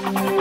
Bye.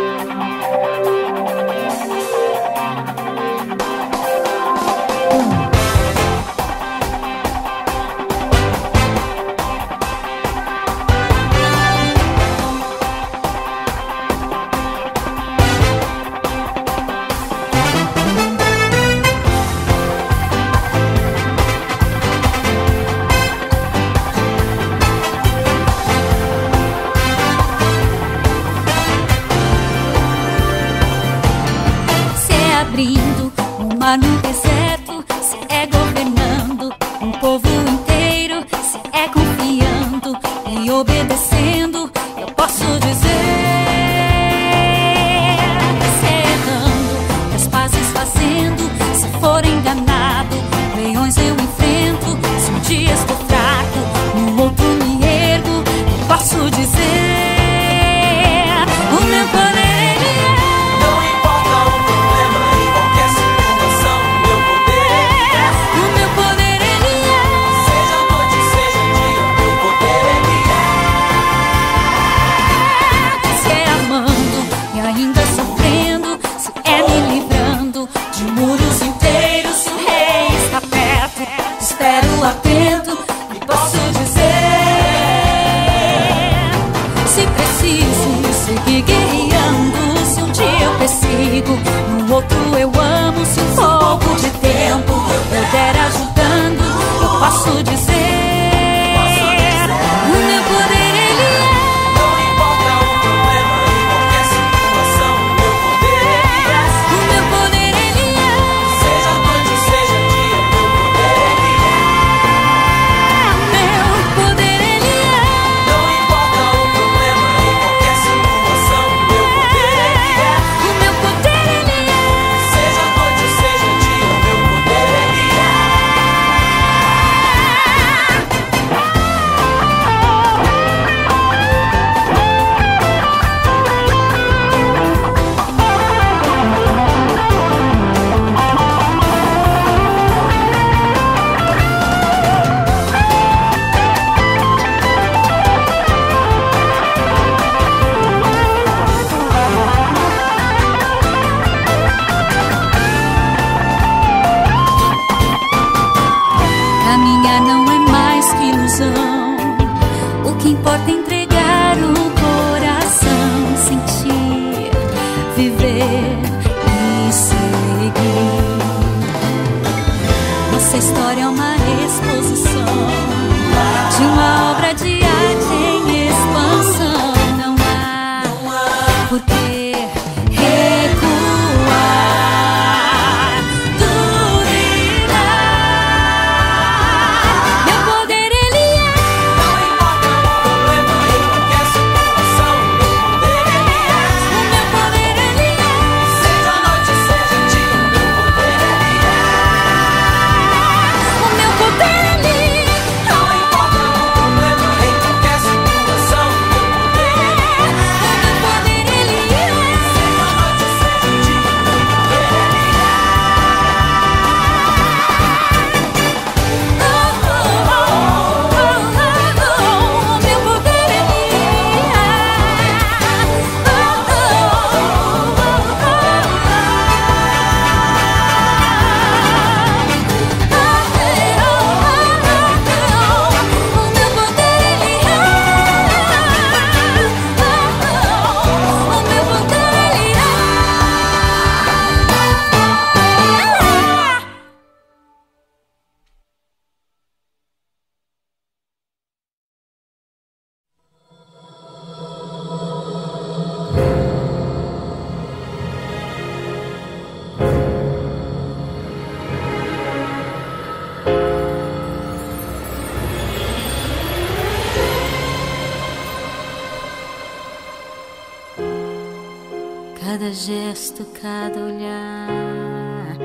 rosto, cada olhar.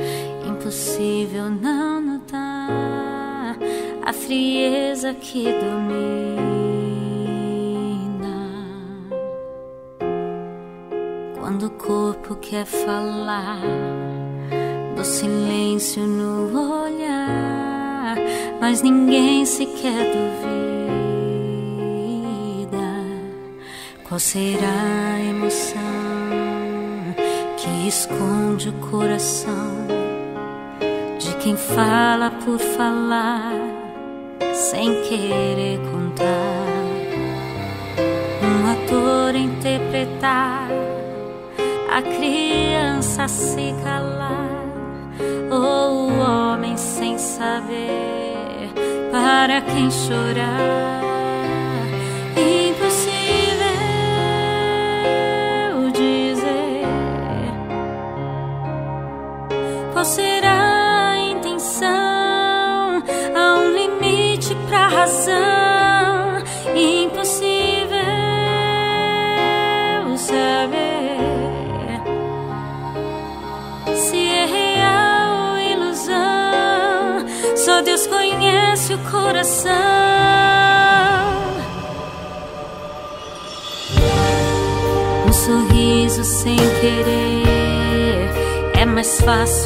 Impossível não notar a frieza que domina. Quando o corpo quer falar do silêncio no olhar, mas ninguém sequer duvida. Qual será a emoção? esconde o coração de quem fala por falar, sem querer contar. Um ator interpretar, a criança se calar, ou o homem sem saber para quem chorar. José.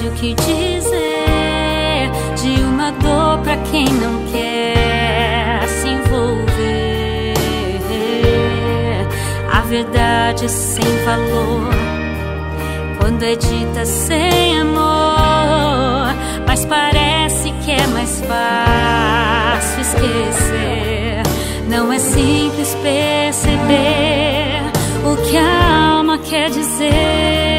o que dizer de uma dor para quem não quer se envolver. A verdade é sem valor quando é dita sem amor, mas parece que é mais fácil esquecer. Não é simples perceber o que a alma quer dizer.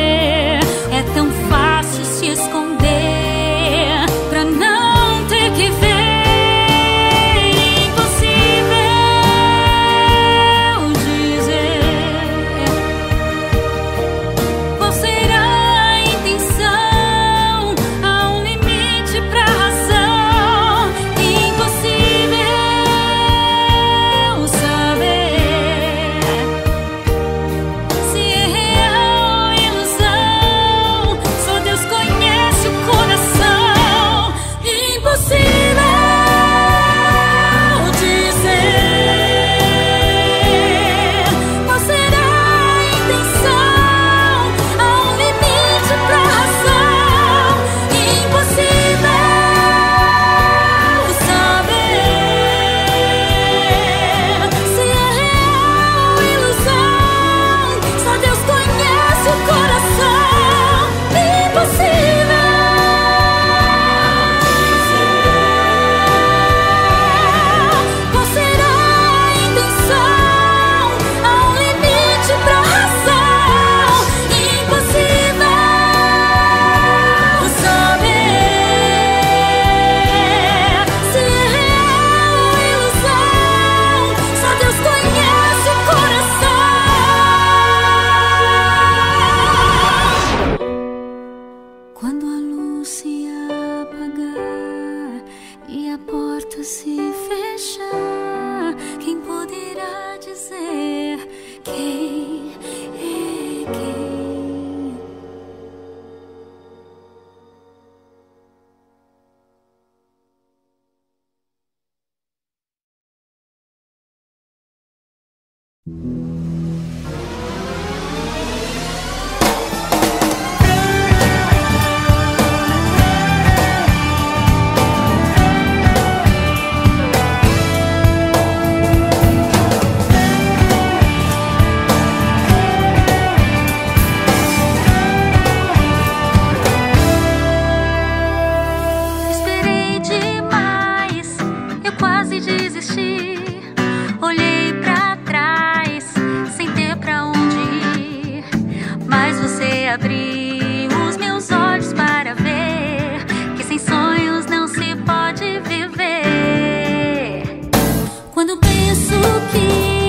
isso que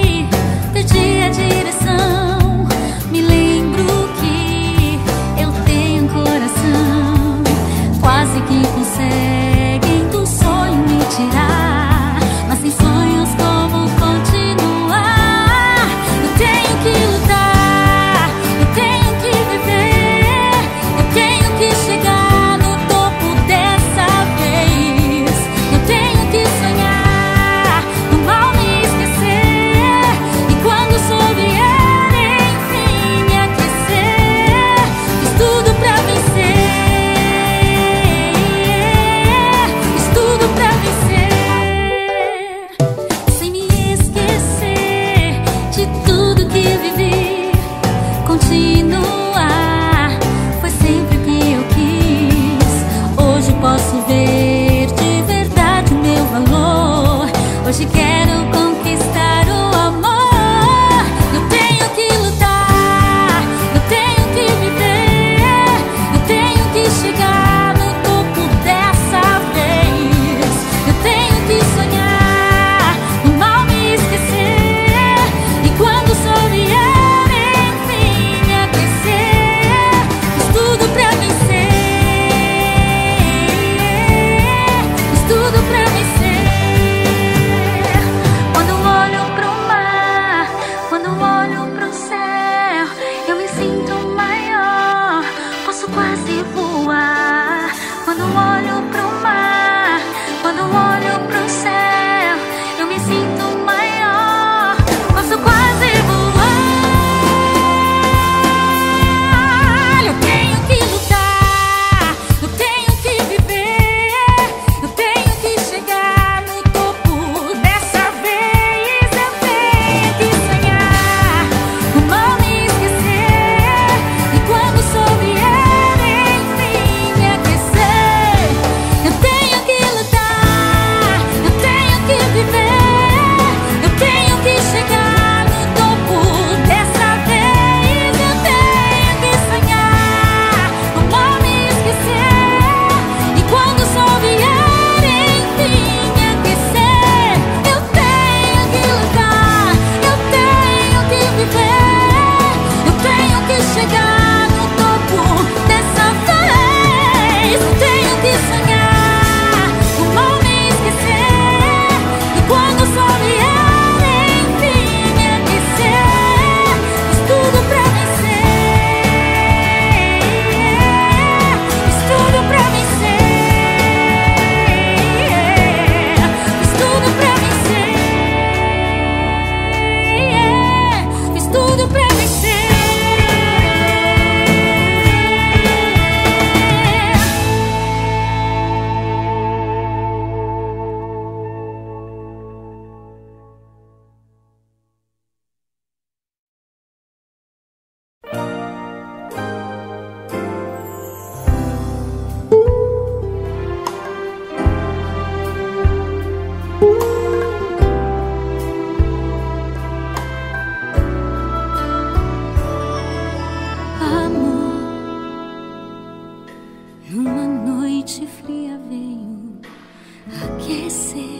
aquecer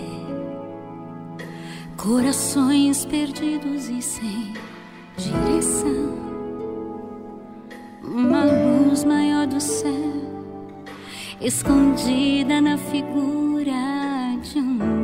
corações perdidos e sem direção. Uma luz maior do céu escondida na figura de um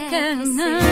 can.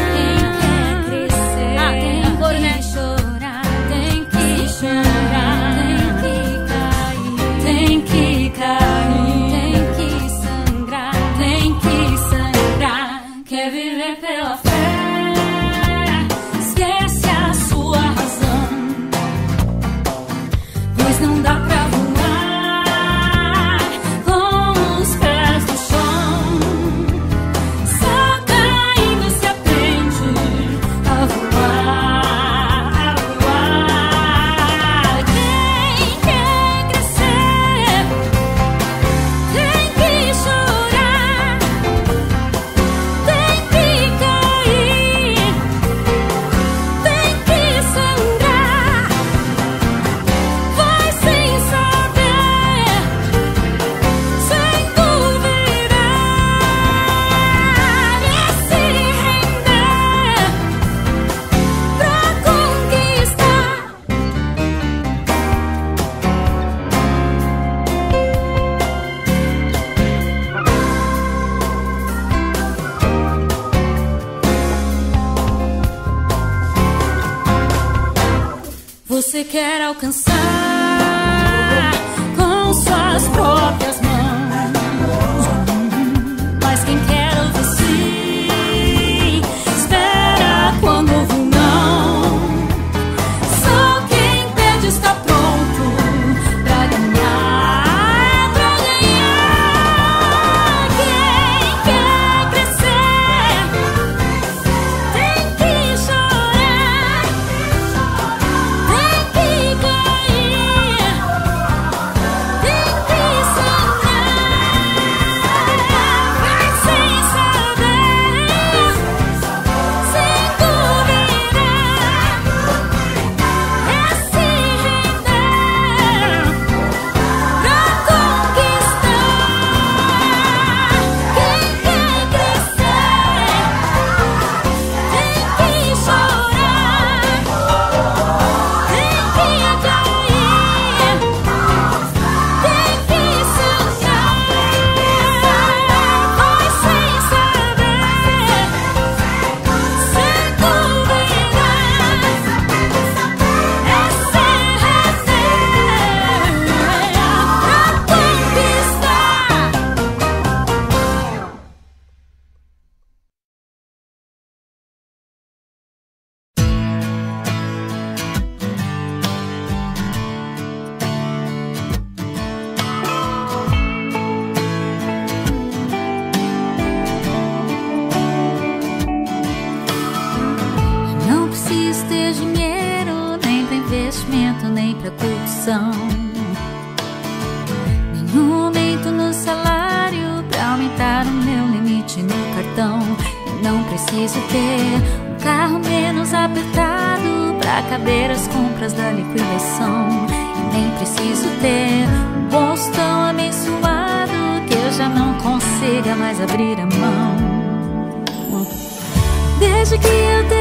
Desde que eu te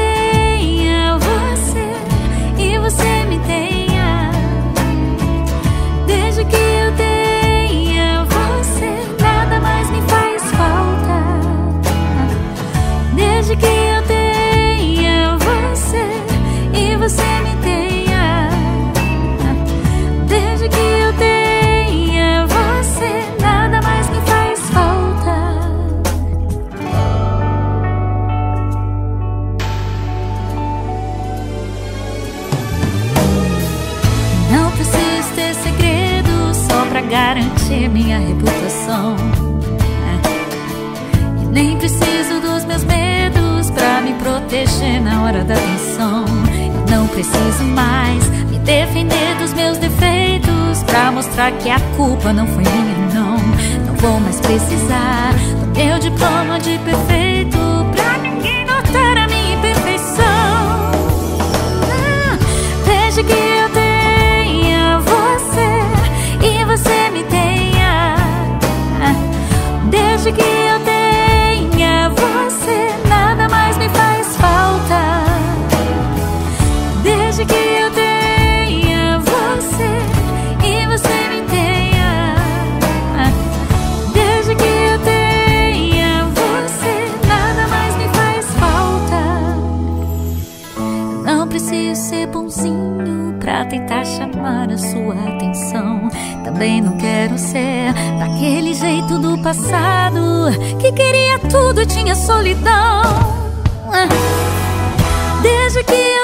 preciso mais me defender dos meus defeitos pra mostrar que a culpa não foi minha, não. Não vou mais precisar do meu diploma de perfeito tentar tá chamar a sua atenção. Também não quero ser daquele jeito do passado que queria tudo e tinha solidão. Desde que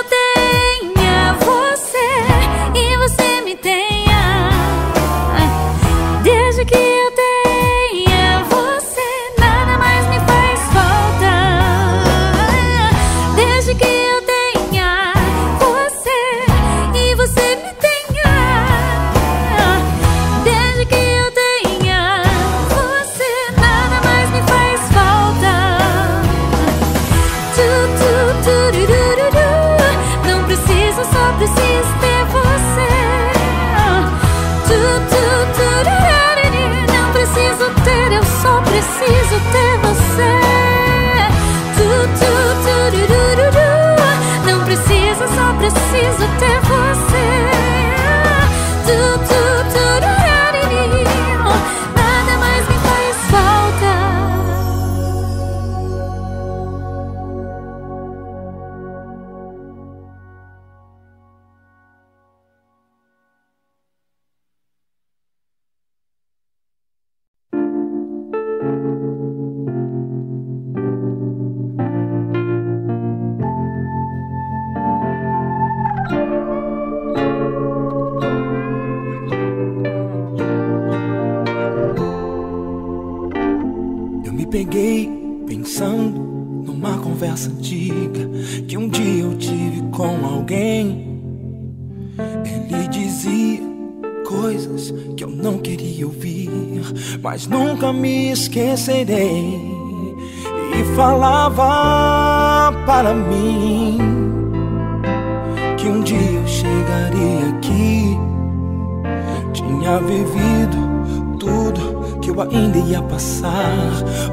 eu ainda ia passar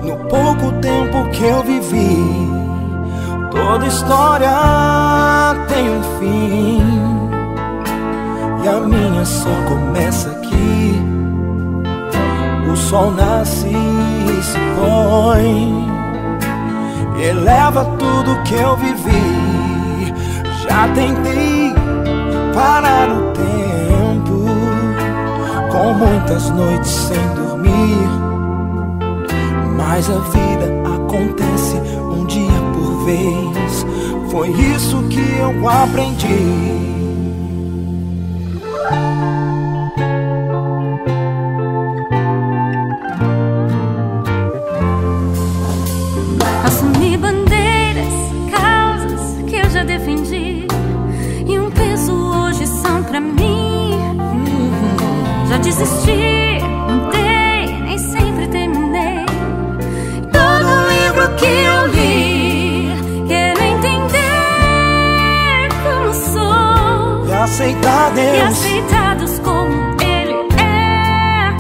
no pouco tempo que eu vivi. Toda história tem um fim e a minha só começa aqui. O sol nasce e se põe, eleva tudo que eu vivi. Já tentei parar o tempo com muitas noites sem mas a vida acontece um dia por vez. Foi isso que eu aprendi. Assumi bandeiras, causas que eu já defendi. E um peso hoje são pra mim. Já desisti. aceitar Deus E aceitados como Ele é.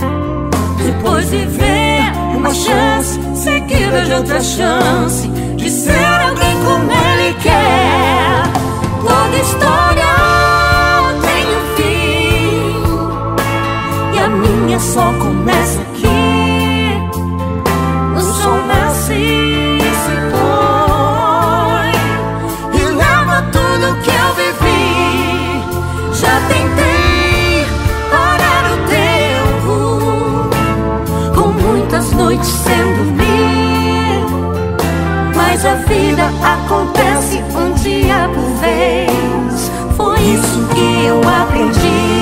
Depois de ver uma chance Seguida de outra chance De ser alguém como Ele quer. Toda história vida acontece um dia por vez. Foi isso que eu aprendi.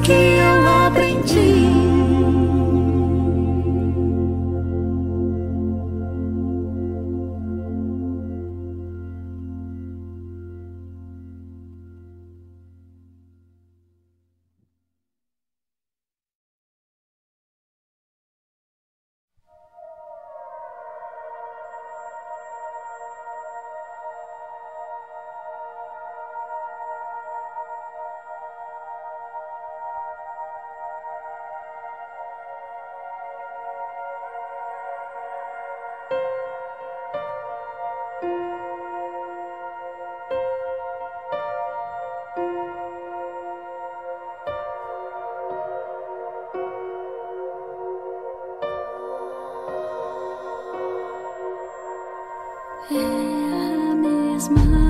que eu aprendi. is.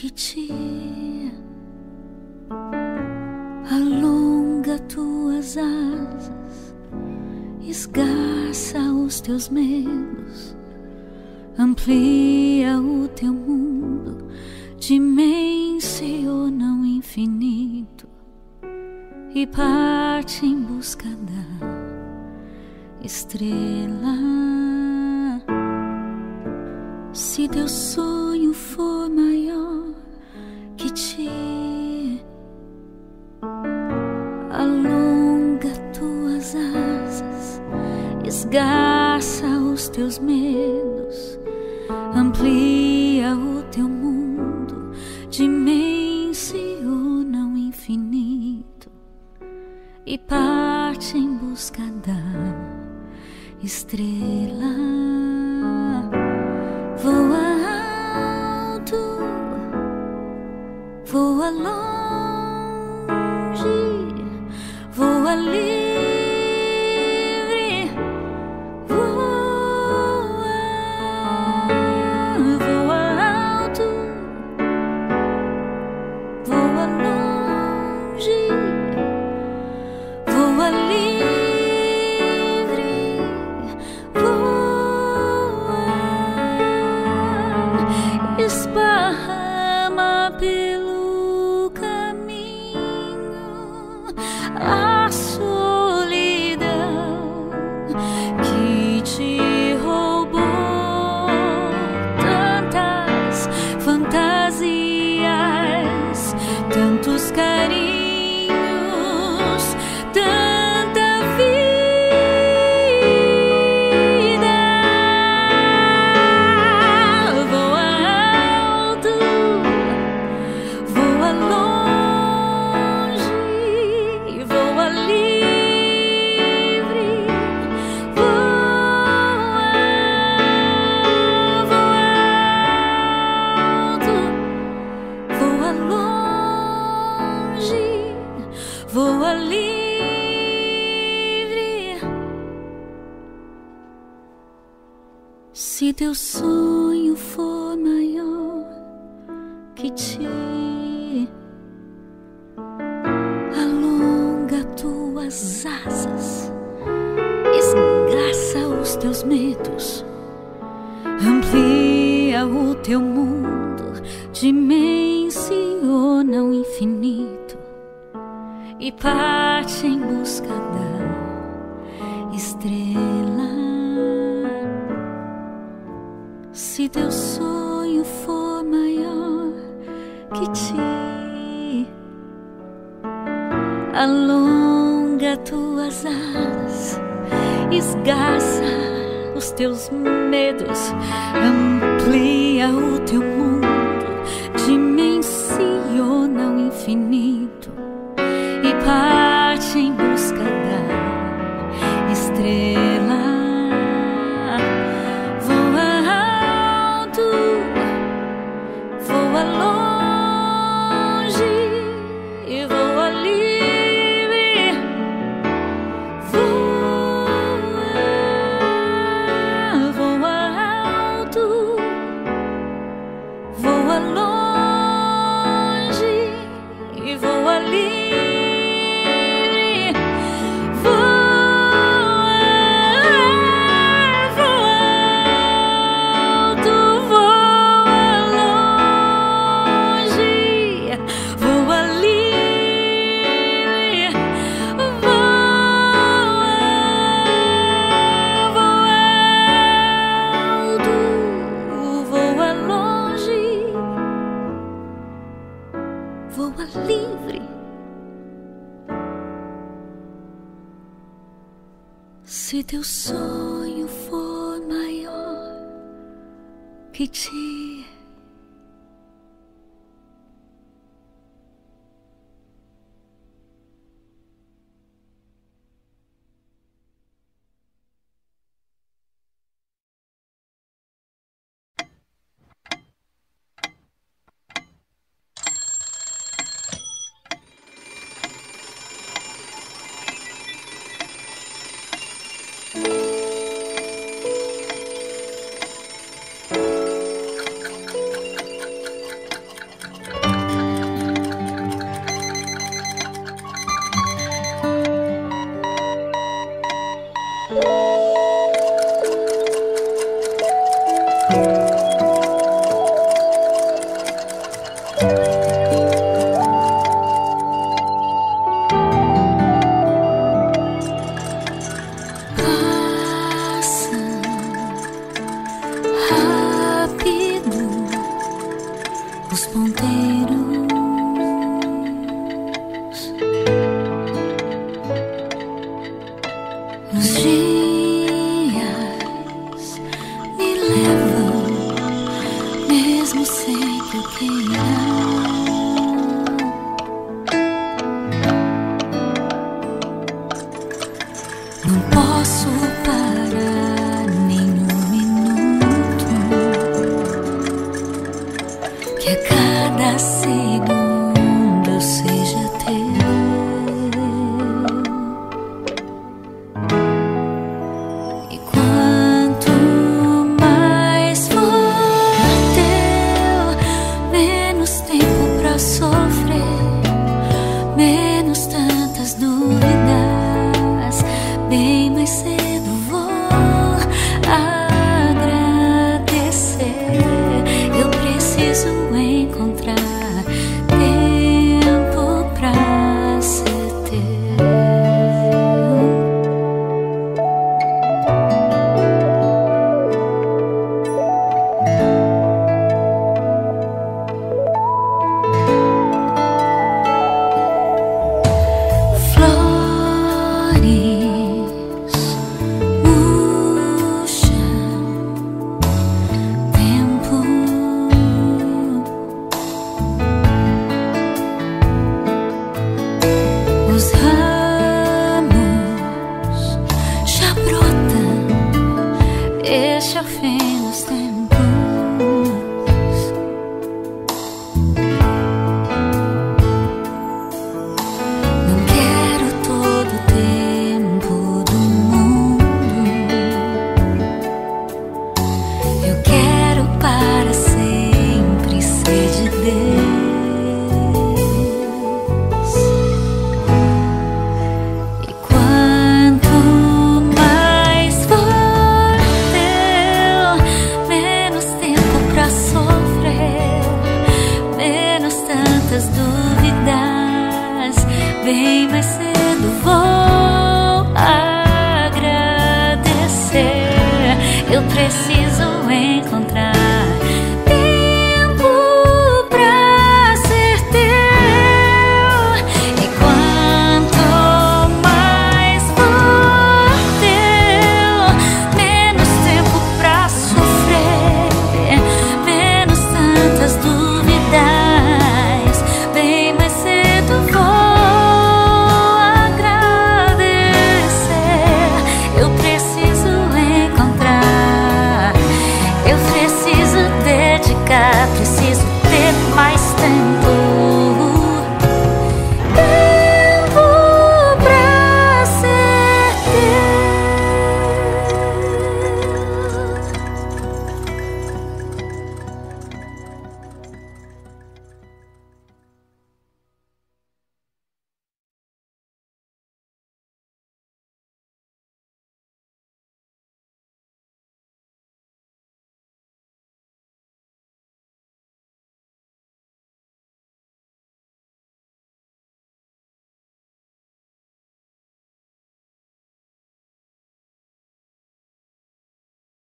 que te alonga tuas asas, esgarça os teus medos, amplia o teu mundo, dimensiona não infinito e parte em busca da estrela. Se teu sonho for maior los meses. Bem